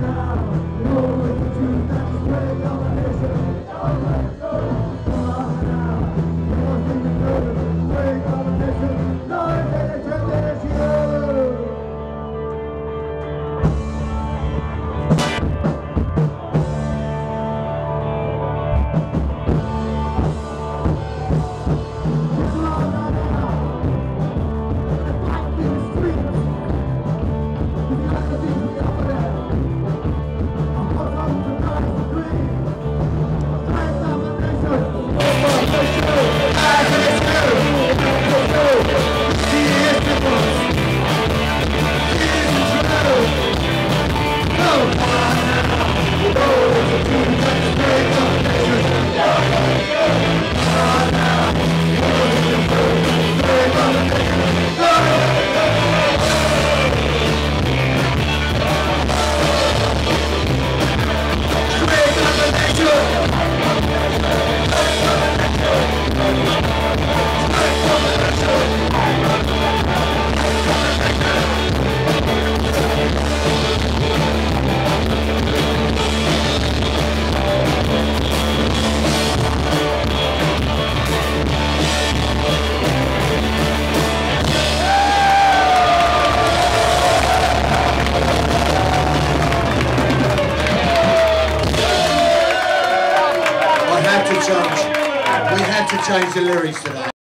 no. change. We had to change the lyrics today.